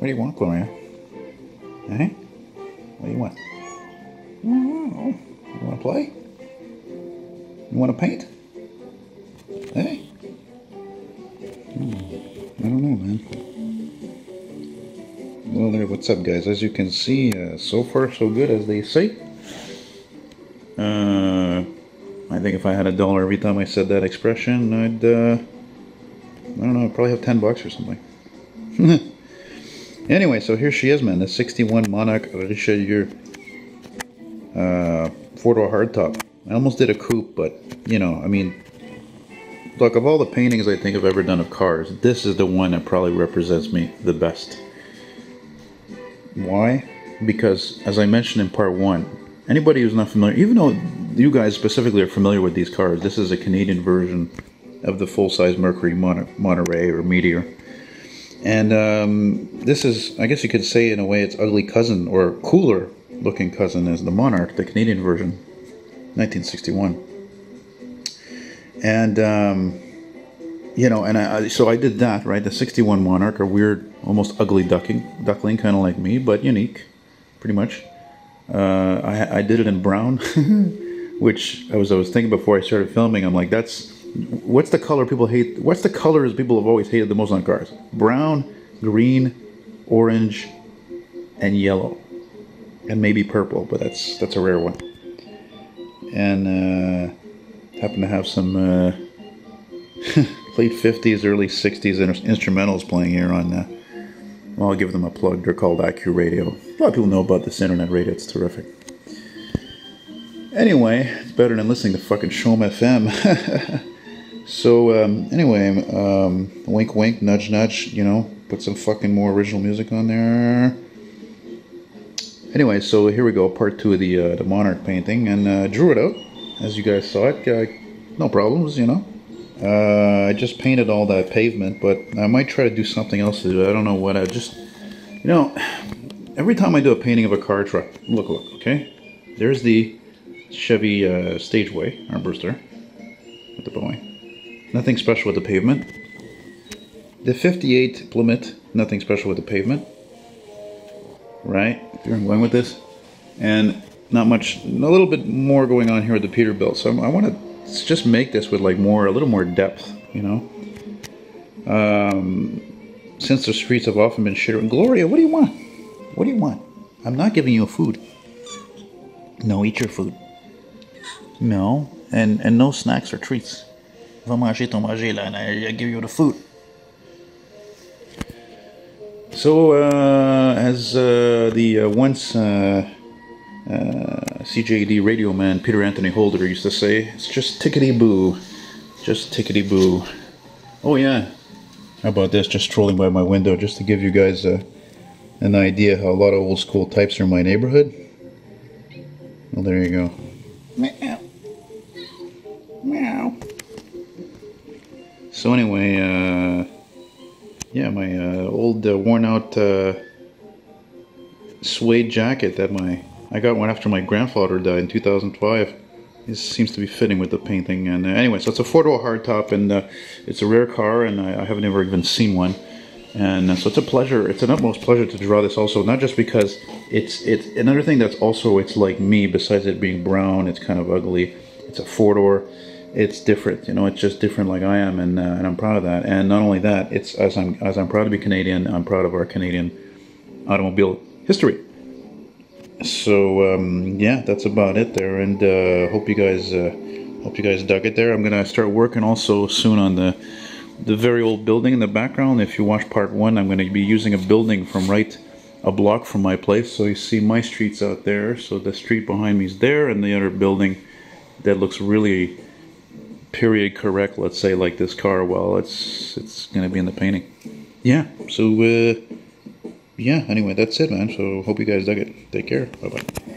What do you want, Gloria? Hey? What do you want? Oh, you want to play? You want to paint? Hey? Hmm, I don't know, man. Well, there, what's up, guys? As you can see, uh, so far so good, as they say. Uh, I think if I had a dollar every time I said that expression, I'd, uh, I don't know, I'd probably have 10 bucks or something. anyway, so here she is, man, the 61 Monarch Richelieu uh, four-door hardtop. I almost did a coupe, but, you know, I mean, look, of all the paintings I think I've ever done of cars, this is the one that probably represents me the best. Why? Because, as I mentioned in part one, anybody who's not familiar, even though you guys specifically are familiar with these cars, this is a Canadian version of the full-size Mercury Mon Monterey or Meteor. And um, this is, I guess you could say in a way, its ugly cousin or cooler looking cousin is the Monarch, the Canadian version, 1961. And, um, you know, and I, so I did that, right? The 61 Monarch, a weird, almost ugly ducking, duckling, kind of like me, but unique, pretty much. Uh, I, I did it in brown, which I was I was thinking before I started filming. I'm like, that's what's the color people hate? What's the colors people have always hated the most on cars? Brown, green, orange, and yellow and maybe purple, but that's that's a rare one. And uh, happen to have some uh, late 50s, early 60s instrumentals playing here on. Uh, well, I'll give them a plug. They're called IQ Radio. A lot of people know about this internet radio. It's terrific. Anyway, it's better than listening to fucking CHOM FM. so um, anyway, um, wink, wink, nudge, nudge. You know, put some fucking more original music on there. Anyway, so here we go, part two of the uh, the monarch painting, and uh, drew it out, as you guys saw it. Uh, no problems, you know. Uh, I just painted all that pavement, but I might try to do something else do. I don't know what. I just, you know, every time I do a painting of a car truck, look, look, okay. There's the Chevy uh, Stageway, armbruster, with the Boeing. Nothing special with the pavement. The 58 Plymouth, nothing special with the pavement right? If you're going with this. And not much, a little bit more going on here with the Peterbilt. So I want to just make this with like more, a little more depth, you know? Um, since the streets have often been shit. Gloria, what do you want? What do you want? I'm not giving you food. No, eat your food. No, and and no snacks or treats. Va manger ton manger là, and I give you the food. So, uh, as uh, the uh, once uh, uh, CJAD radio man Peter Anthony Holder used to say, it's just tickety boo. Just tickety boo. Oh, yeah. How about this? Just strolling by my window just to give you guys uh, an idea how a lot of old school types are in my neighborhood. Well, there you go. So, anyway, yeah, my uh, old uh, worn out uh, suede jacket that my I got one after my grandfather died in 2005. This seems to be fitting with the painting. And uh, anyway, so it's a four-door hardtop, and uh, it's a rare car, and I, I, haven't ever even seen one. And uh, so it's a pleasure. It's an utmost pleasure to draw this. Also, not just because it's it's another thing that's also it's like me. Besides it being brown, it's kind of ugly. It's a four-door it's different. You know, it's just different like I am, and uh, and I'm proud of that. And not only that, it's as I'm as I'm proud to be Canadian. I'm proud of our Canadian automobile history. So um, yeah, that's about it there. And uh, hope you guys uh, hope you guys dug it there. I'm gonna start working also soon on the the very old building in the background. If you watch part one, I'm gonna be using a building from right a block from my place. So you see my streets out there. So the street behind me is there, and the other building that looks really period correct, let's say like this car, well, it's it's going to be in the painting. Yeah, so uh, yeah, anyway, that's it, man. So hope you guys dug it. Take care. Bye-bye.